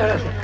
Muchas gracias.